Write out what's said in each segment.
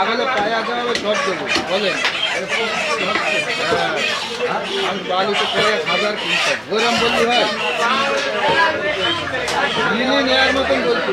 আগলে পায়ে আগে হবে সব দেবো। বলেন। হ্যাঁ, আমি বালুতে করে হাজার কিনতাম ওরম বললি হয়? নেওয়ার মতন বলছি।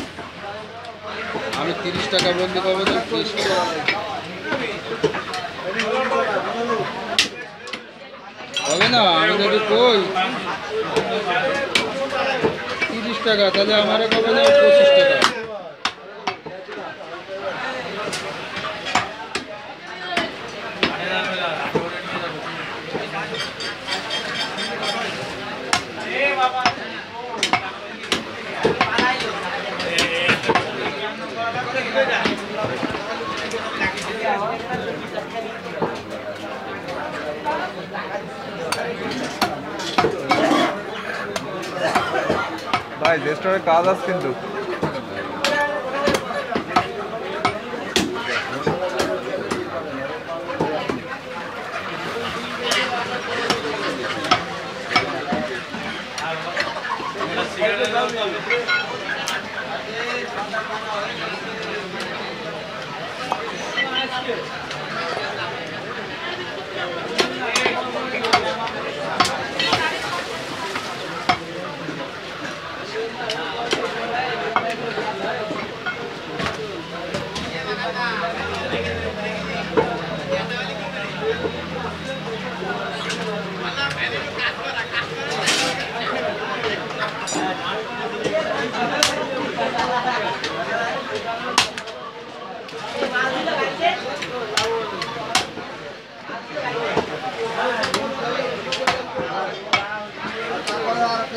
আমি তিরিশ টাকা বলতে পাবো তো তিরিশ টাকা হবে না, আমি যদি কই? তিরিশ টাকা, তাহলে আমারও কবে না, পঁচিশ টাকা। ভাই রেস্টুরেন্টে কাজ আছে কিন্তু। You.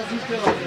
সিস্টেম আছে